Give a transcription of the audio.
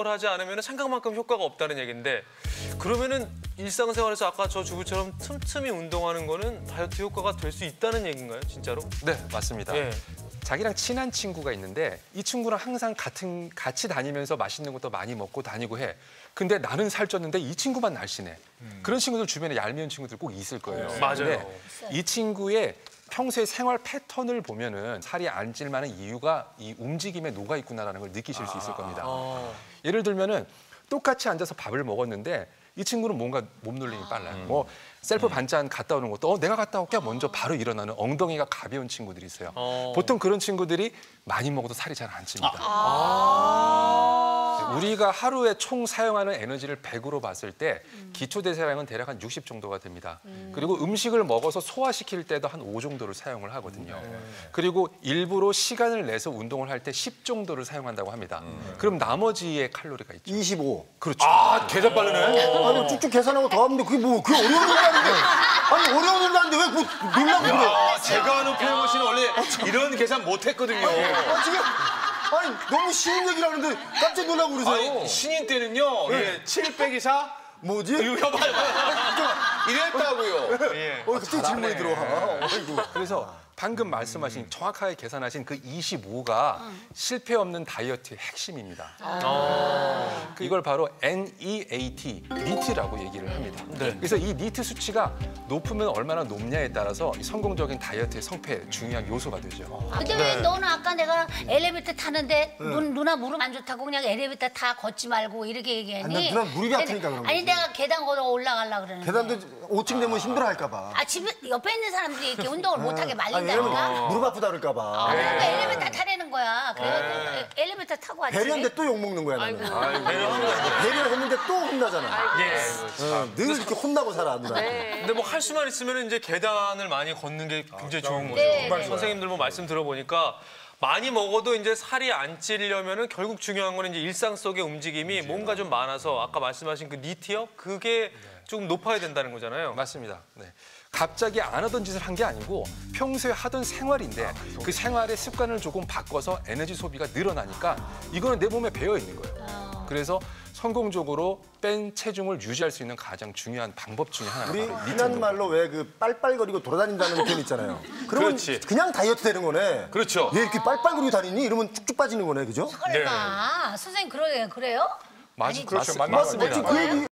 을 하지 않으면 생각만큼 효과가 없다는 얘기인데 그러면은 일상생활에서 아까 저 주부처럼 틈틈이 운동하는 거는 다이어트 효과가 될 수 있다는 얘기인가요, 진짜로? 네, 맞습니다. 예. 자기랑 친한 친구가 있는데 이 친구랑 항상 같은 같이 다니면서 맛있는 것도 많이 먹고 다니고 해. 근데 나는 살쪘는데 이 친구만 날씬해. 그런 친구들 주변에 얄미운 친구들 꼭 있을 거예요. 음. 맞아요. 근데 이 친구의 평소의 생활 패턴을 보면은 살이 안 찔 만한 이유가 이 움직임에 녹아 있구나라는 걸 느끼실 수 있을 겁니다. 어. 예를 들면은 똑같이 앉아서 밥을 먹었는데 이 친구는 뭔가 몸놀림이 빨라요. 뭐 셀프 반찬 갔다 오는 것도 어 내가 갔다 올게 먼저 바로 일어나는 엉덩이가 가벼운 친구들이 있어요. 어. 보통 그런 친구들이 많이 먹어도 살이 잘 안 찝니다. 우리가 하루에 총 사용하는 에너지를 100으로 봤을 때 기초 대사량은 대략 한 60 정도가 됩니다. 그리고 음식을 먹어서 소화시킬 때도 한 5 정도를 사용을 하거든요. 그리고 일부러 시간을 내서 운동을 할 때 10 정도를 사용한다고 합니다. 그럼 나머지의 칼로리가 있죠. 25. 그렇죠. 아, 계산 빠르네. 아니 쭉쭉 계산하고 더하면 그게 뭐 그게 어려운 일 아닌데. 아니 어려운 일 아닌데 왜 그, 놀라고 그래? 아, 제가 아는 표현호 씨는 원래 이런 계산 못 했거든요. 아 지금 아니 너무 쉬운 얘기를 하는데 깜짝 놀라고 그러세요. 아니, 신인 때는요, 예, 7 빼기 4? 뭐지? 이거 봐요. 이랬다고요. 예. 어, 갑자기 질문이 들어와. 어이구. 그래서 방금 말씀하신 정확하게 계산하신 그 25가 실패 없는 다이어트의 핵심입니다. 그 이걸 바로 NEAT, 니트라고 얘기를 합니다. 그래서 이 니트 수치가 높으면 얼마나 높냐에 따라서 이 성공적인 다이어트의 성패 중요한 요소가 되죠. 근데 왜 너는 아까 내가 엘리베이터 타는데 눈, 누나 무릎 안 좋다고 그냥 엘리베이터 타 걷지 말고 이렇게 얘기했니? 아니, 나 누나 무릎이 아프니까 그런 아니 거지. 내가 계단 걸어 올라가려 그러는데 계단도 5층 되면 힘들어 할까 봐. 아 집에 옆에 있는 사람들이 이렇게 운동을 못하게 아니, 말린다니까 왜냐면 무릎 아프다 그럴까 봐. 그러니까 엘리베이터 타라는 거야 그래가지고 엘리베이터 타고 왔지 배려인데 또 욕 먹는 거야 나는. 배려를 했는데 또 혼나잖아. 예. 어, 늘 이렇게 혼나고 살아 누나. 근데 뭐 할 수만 있으면 이제 계단을 많이 걷는 게 굉장히 좋은 거죠. 네, 네. 선생님들 뭐 말씀 들어보니까 많이 먹어도 이제 살이 안 찌려면은 결국 중요한 거는 이제 일상 속의 움직임이 뭔가 좀 많아서 아까 말씀하신 그 니트요? 그게 좀 높아야 된다는 거잖아요. 맞습니다. 네. 갑자기 안 하던 짓을 한 게 아니고 평소에 하던 생활인데 그 생활의 습관을 조금 바꿔서 에너지 소비가 늘어나니까 이거는 내 몸에 배어 있는 거예요. 그래서 성공적으로 뺀 체중을 유지할 수 있는 가장 중요한 방법 중에 하나가 우리 바로 흔한 말로 왜 그 빨빨거리고 돌아다닌다는 표현 있잖아요. 그러면 그렇지. 그냥 다이어트 되는 거네. 그렇죠. 얘 이렇게 빨빨거리고 다니니 이러면 쭉쭉 빠지는 거네, 그죠? 설마 선생님 그래, 그래요? 맞, 아니, 그렇죠. 맞습니다. 그 얘기